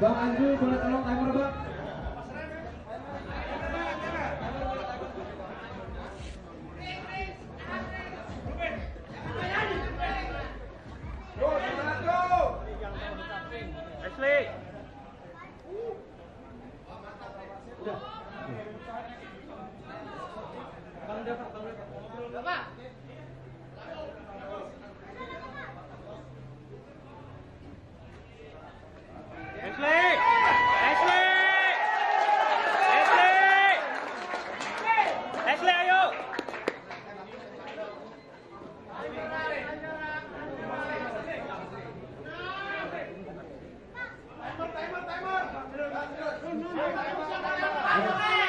Bang Anju boleh tolong timer bang? Ashley. Ashley! Amen.